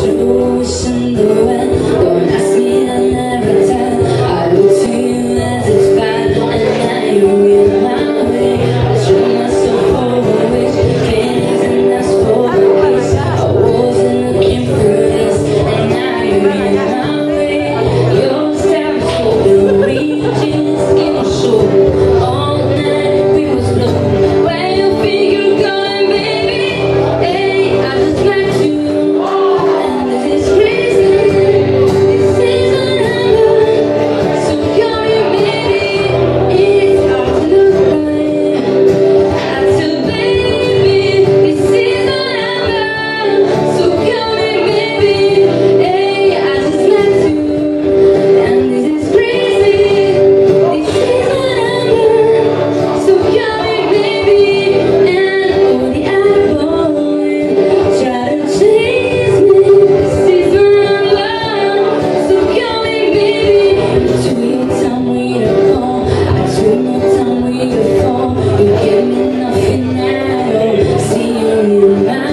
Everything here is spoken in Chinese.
是无声的吻。you.